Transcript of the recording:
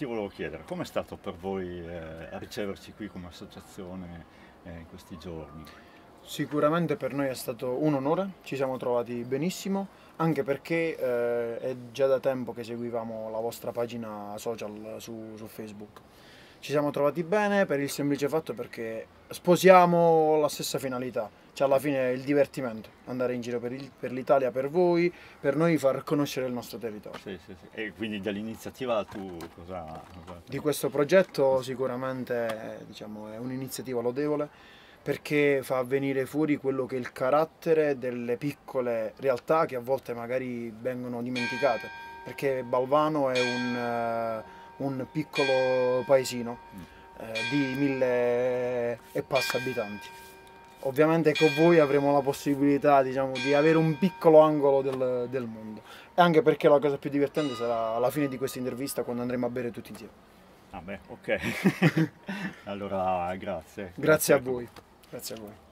ti volevo chiedere, com'è stato per voi eh, riceverci qui come associazione eh, in questi giorni? Sicuramente per noi è stato un onore, ci siamo trovati benissimo, anche perché eh, è già da tempo che seguivamo la vostra pagina social su, su Facebook. Ci siamo trovati bene per il semplice fatto perché sposiamo la stessa finalità, cioè alla fine il divertimento, andare in giro per, il, per l'Italia per voi, per noi far conoscere il nostro territorio. Sì, sì, sì. E quindi dall'iniziativa tu cosa... Di questo progetto sicuramente diciamo, è un'iniziativa lodevole perché fa venire fuori quello che è il carattere delle piccole realtà che a volte magari vengono dimenticate, perché Balvano è un, uh, un piccolo paesino uh, di mille e passa abitanti. Ovviamente con voi avremo la possibilità diciamo, di avere un piccolo angolo del, del mondo, e anche perché la cosa più divertente sarà alla fine di questa intervista quando andremo a bere tutti insieme. Ah beh, ok. allora grazie. Grazie, grazie a voi. Grazie a voi.